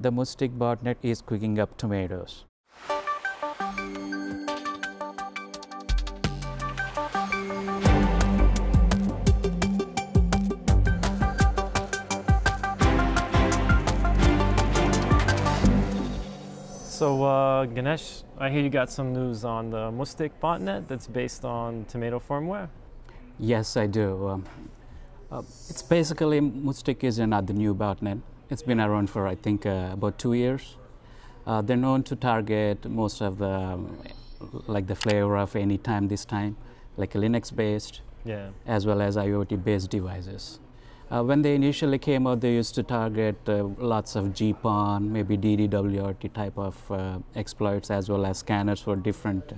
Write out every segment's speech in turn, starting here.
The Muhstik botnet is cooking up tomatoes. So, uh, Ganesh, I hear you got some news on the Muhstik botnet that's based on tomato firmware. Yes, I do. Um, uh, it's basically Muhstik is another new botnet. It's been around for I think uh, about two years. Uh, they're known to target most of the um, like the flavor of any time this time, like Linux based Yeah. as well as IoT based devices. Uh, when they initially came out, they used to target uh, lots of GPON, maybe DDWRT type of uh, exploits, as well as scanners for different,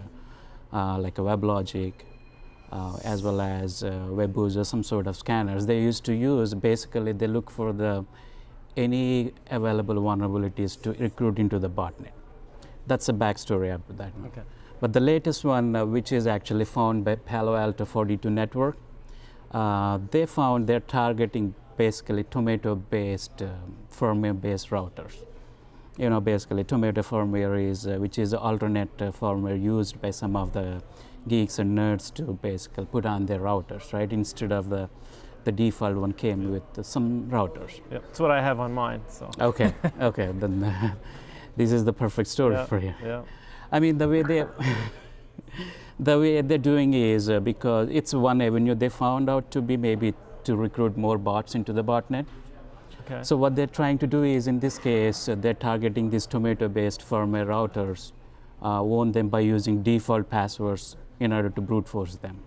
uh, like a WebLogic, uh, as well as uh, Webuzo, some sort of scanners. They used to use basically they look for the any available vulnerabilities to recruit into the botnet. That's the backstory of that. Okay. But the latest one, uh, which is actually found by Palo Alto 42 Network, uh, they found they're targeting basically tomato-based, uh, firmware-based routers. You know, basically tomato firmware is, uh, which is alternate uh, firmware used by some of the geeks and nerds to basically put on their routers, right? Instead of the, the default one came with some routers. Yep. That's what I have on mine. So. Okay, okay, then uh, this is the perfect story yeah. for you. Yeah. I mean, the way they, the way they're doing is uh, because it's one avenue they found out to be maybe to recruit more bots into the botnet. Okay. So what they're trying to do is, in this case, uh, they're targeting these tomato-based firmware routers, uh, own them by using default passwords in order to brute force them.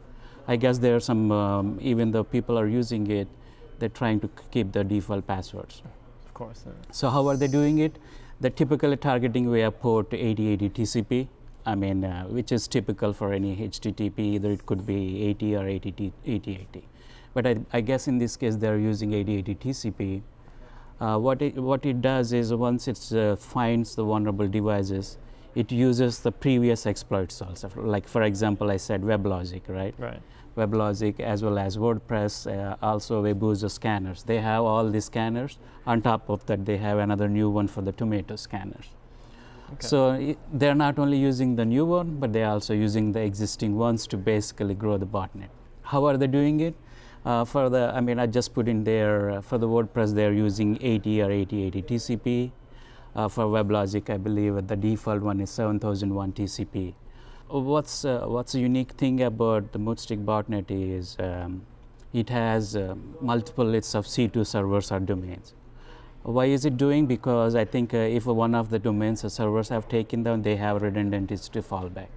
I guess there are some, um, even though people are using it, they're trying to keep the default passwords. of course. So how are they doing it? They're typically targeting via port 8080 TCP. I mean, uh, which is typical for any HTTP. Either it could be 80 or 80 8080. But I, I guess in this case they're using 8080 TCP. Uh, what it what it does is once it uh, finds the vulnerable devices, it uses the previous exploits also. Like for example, I said WebLogic, right? Right. WebLogic as well as WordPress, uh, also Webuzo scanners. They have all these scanners. On top of that, they have another new one for the tomato scanners. Okay. So they're not only using the new one, but they're also using the existing ones to basically grow the botnet. How are they doing it? Uh, for the, I mean, I just put in there uh, for the WordPress, they're using 80 or 8080 TCP. Uh, for WebLogic, I believe the default one is 7001 TCP. What's uh, what's a unique thing about the Muhstik botnet is um, it has uh, multiple lists of C2 servers or domains. Why is it doing? Because I think uh, if one of the domains or servers have taken down, they have redundancies to fall back.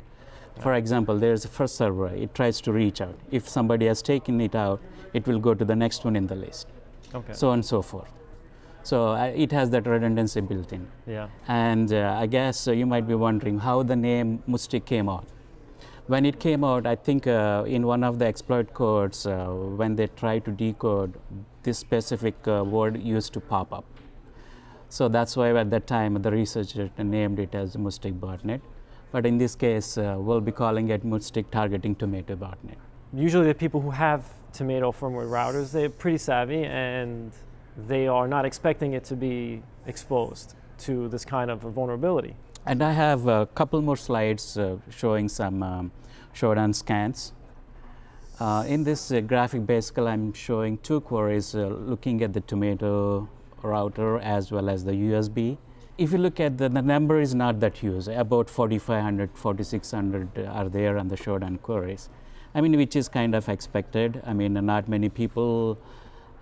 For example, there's a first server, it tries to reach out. If somebody has taken it out, it will go to the next one in the list, Okay. so on and so forth. So uh, it has that redundancy built in. yeah. And uh, I guess uh, you might be wondering how the name Muhstik came out. When it came out, I think uh, in one of the exploit codes, uh, when they try to decode, this specific uh, word used to pop up. So that's why at that time the researcher named it as Muhstik botnet. But in this case, uh, we'll be calling it Muhstik targeting tomato botnet. Usually, the people who have tomato firmware routers, they're pretty savvy and they are not expecting it to be exposed to this kind of vulnerability. And I have a couple more slides uh, showing some um, scans. Uh, in this uh, graphic, basically, I'm showing two queries uh, looking at the tomato router as well as the USB. If you look at the, the number is not that huge, about 4,500, 4,600 are there on the Shodan queries. I mean, which is kind of expected. I mean, not many people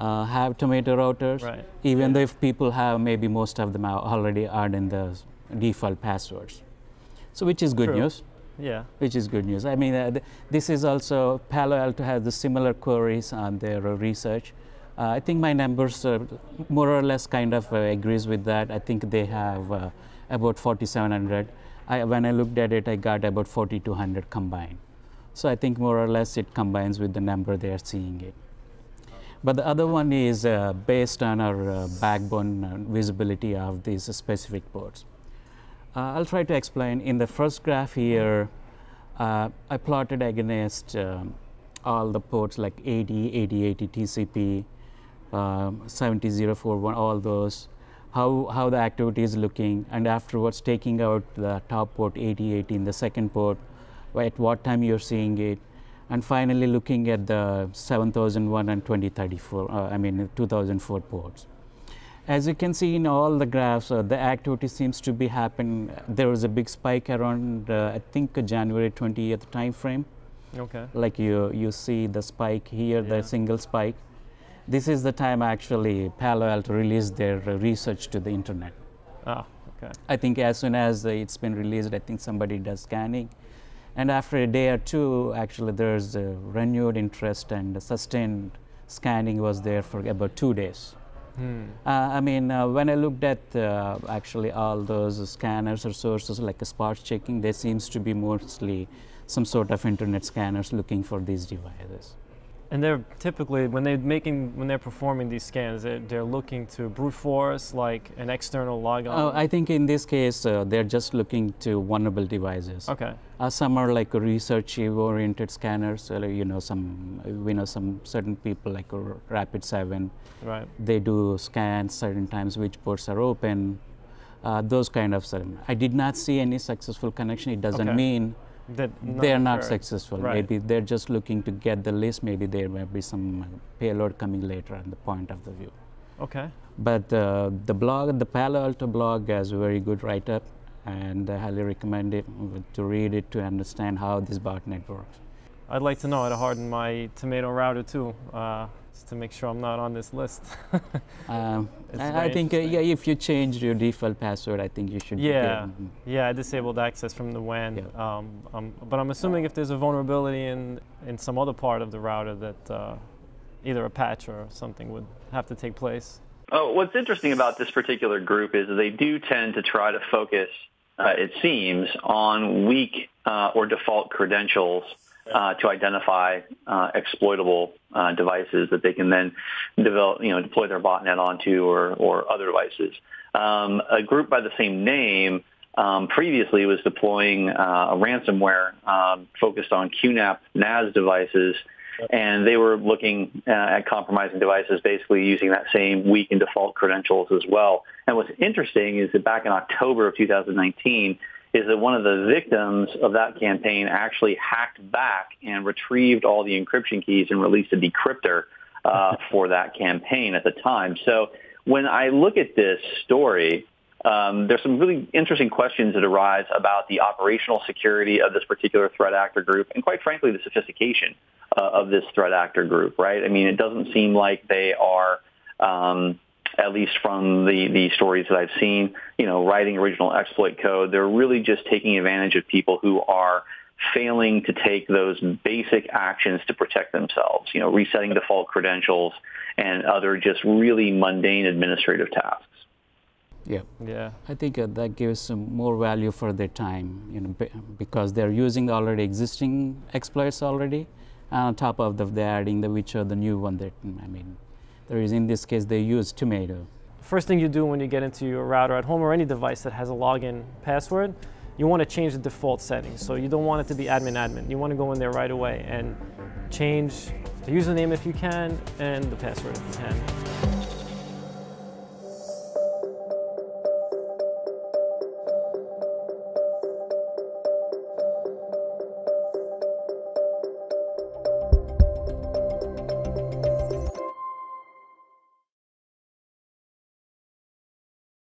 uh, have tomato routers. Right. Even Yeah. though if people have, maybe most of them are already are in the default passwords. So, which is good True. news Yeah. which is good news. I mean, uh, th- this is also Palo Alto has the similar queries on their uh, research. Uh, I think my numbers uh, more or less kind of uh, agrees with that. I think they have uh, about 4,700. I, when I looked at it, I got about 4,200 combined. So I think more or less it combines with the number they are seeing it. But the other one is uh, based on our uh, backbone uh, visibility of these specific ports. Uh, I'll try to explain. In the first graph here, uh, I plotted against um, all the ports like 80, 80, 80 TCP, um, 70041, all those, how, how the activity is looking, and afterwards taking out the top port 8080 in the second port, at what time you're seeing it, and finally looking at the 7001 and 2034, uh, I mean 2004 ports. As you can see in all the graphs, uh, the activity seems to be happening. There was a big spike around, uh, I think, January 20th time frame. Okay. Like you, you see the spike here, Yeah. the single spike. This is the time actually Palo Alto released their uh, research to the internet. Ah, okay. I think as soon as it's been released, I think somebody does scanning. And after a day or two, actually, there's a renewed interest and sustained scanning was there for about two days. Hmm. Uh, I mean, uh, when I looked at uh, actually all those scanners or sources like a spot checking, there seems to be mostly some sort of internet scanners looking for these devices. And they're typically when they're making when they're performing these scans, they're, they're looking to brute force like an external logon. Oh, I think in this case, uh, they're just looking to vulnerable devices. okay. Uh, some are like research-oriented scanners. Uh, you know, some we know some certain people like Rapid Seven. Right. They do scans certain times which ports are open. Uh, those kind of certain. I did not see any successful connection. It doesn't Okay. mean That they are not occurred. successful. Right. Maybe they're just looking to get the list. Maybe there may be some payload coming later on the point of the view. Okay. But uh, the blog, the Palo Alto blog, has a very good write-up, and I highly recommend it to read it to understand how this botnet works. I'd like to know how to harden my tomato router too, uh, just to make sure I'm not on this list. Um, I, I think uh, yeah, if you change your default password, I think you should. be Yeah. good. yeah, I disabled access from the WAN, Yeah. um, um, but I'm assuming if there's a vulnerability in in some other part of the router that uh, either a patch or something would have to take place. Oh, what's interesting about this particular group is they do tend to try to focus, uh, it seems, on weak uh, or default credentials uh, to identify uh, exploitable uh, devices that they can then develop, you know, deploy their botnet onto or, or other devices. Um, a group by the same name um, previously was deploying uh, a ransomware um, focused on QNAP NAS devices and they were looking uh, at compromising devices, basically using that same weak and default credentials as well. And what's interesting is that back in October of 2019, is that one of the victims of that campaign actually hacked back and retrieved all the encryption keys and released a decryptor uh, for that campaign at the time. So when I look at this story, um, there's some really interesting questions that arise about the operational security of this particular threat actor group, and quite frankly, the sophistication uh, of this threat actor group. Right? I mean, it doesn't seem like they are, um, at least from the the stories that I've seen, you know, writing original exploit code. They're really just taking advantage of people who are failing to take those basic actions to protect themselves. You know, resetting default credentials and other just really mundane administrative tasks. Yeah, Yeah. I think uh, that gives some more value for their time, you know, be- because they're using already existing exploits already. And on top of that, they're adding the which are the new one that I mean, there is in this case they use Tomato. First thing you do when you get into your router at home or any device that has a login password, you want to change the default settings. So you don't want it to be admin admin. You want to go in there right away and change the username if you can and the password if you can.